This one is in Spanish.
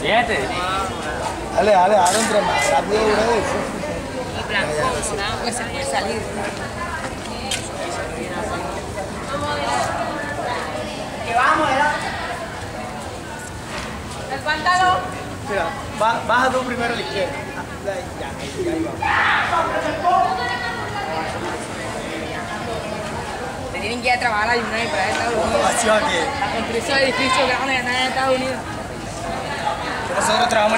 Siete. Dale, dale, dale entre más rápido. Y blanco, que se puede salir. Que vamos, ¿verdad? El pantalón. Mira, ba- baja tú primero a la izquierda. Ah, Ya, ya, ya, ahí va. Te tienen que ir a trabajar a la United para Estados Unidos. La construcción de edificios grandes en Estados Unidos. Nosotros trabajamos en la